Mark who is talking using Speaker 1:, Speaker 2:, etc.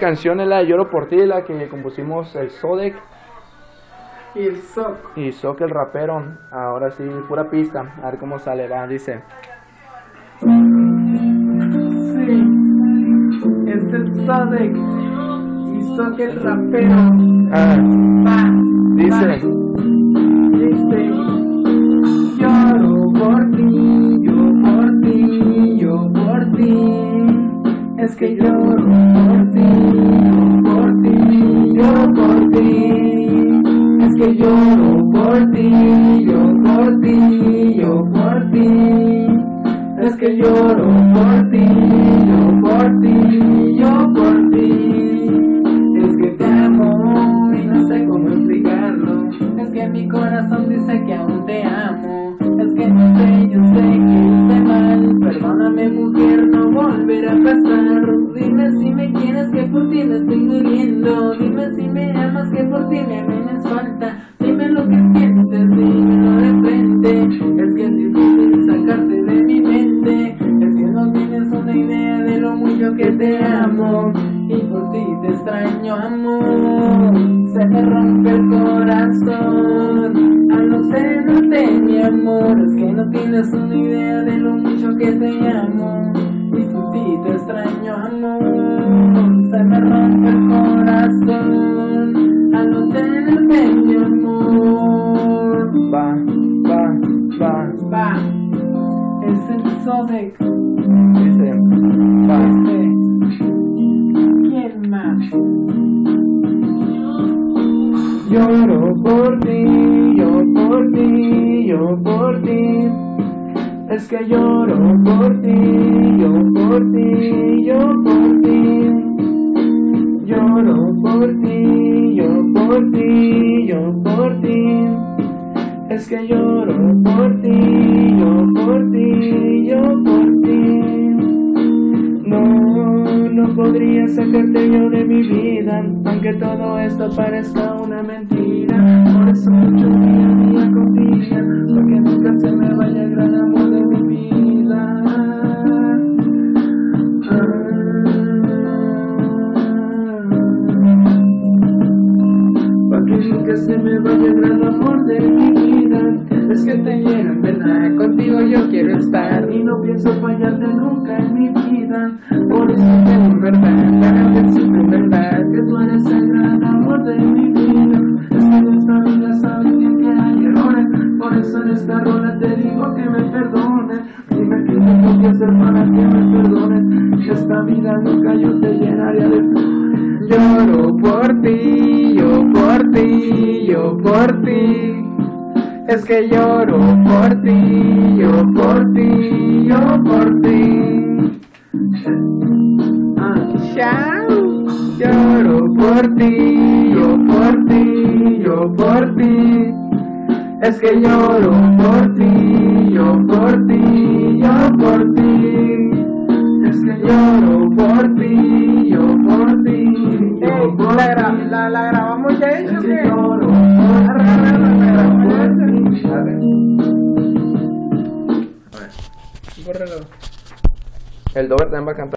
Speaker 1: canción es la de Lloro por ti, la que compusimos el Sodec
Speaker 2: Y el Soc.
Speaker 1: y Soc el rapero. Ahora sí, pura pista. A ver cómo sale, va, dice.
Speaker 2: Sí. Es el Sodec. Y Soc el rapero.
Speaker 1: Ah,
Speaker 2: Va.
Speaker 1: dice.
Speaker 2: va. Dice. Lloro por ti, yo por ti, yo por ti. Es que lloro por Es que lloro por ti, yo por ti, yo por ti. Es que lloro por ti, yo por ti, yo por ti. Es que te amo y no sé cómo explicarlo. Es que mi corazón dice que aún te amo. Es que no sé, yo sé que hice mal. Perdóname, mujer, no volverá a pasar. Dime si me quieres, que por ti me estoy muriendo. Si me amas, que por ti me tienes falta. Dime lo que sientes, dímelo de frente. Es que es difícil sacarte de mi mente. Es que no tienes una idea de lo mucho que te amo. Y por ti te extraño, amor. Se me rompe el corazón. Al no tenerte, mi amor. Es que no tienes una idea de lo mucho que te amo. Y por ti te extraño, amor.
Speaker 1: Va. Va.
Speaker 2: Es el Sodec.
Speaker 1: Dice. Va.
Speaker 2: Dice. ¿Quién más?
Speaker 1: Lloro por ti, yo por ti, yo por ti. Es que lloro por ti, yo por ti, yo por ti. Lloro por ti, yo por ti, yo por ti. Es que lloro por ti, yo por ti, yo por ti. No, no podría sacarte yo de mi vida, aunque todo esto parezca una mentira. Por eso mucho día a día confía, porque nunca se me vaya el gran amor de mi vida. Para que nunca se me vaya el gran amor de mi vida. Es que te quiero en verdad, contigo yo quiero estar y no pienso fallarte nunca en mi vida. Por eso tengo en verdad, para decirte en verdad que tú eres el gran amor de mi vida. Es que en esta vida sabes bien que hay errores, por eso en esta rola te digo que me perdones. Dime qué tengo que hacer para que me perdones. Que esta vida nunca yo te llenaría de. Lloro por ti, yo por ti, yo por ti. Es que lloro por ti, yo por ti, yo por ti. Chao. Lloro por ti, yo por ti, yo por ti. Es que lloro por ti, yo por ti, yo por ti. Es que lloro por ti, yo por ti, yo por
Speaker 2: la, gra-
Speaker 1: ti.
Speaker 2: la, la grabamos ya
Speaker 1: Es
Speaker 2: hecho
Speaker 1: que lloro El Dover también va a cantar.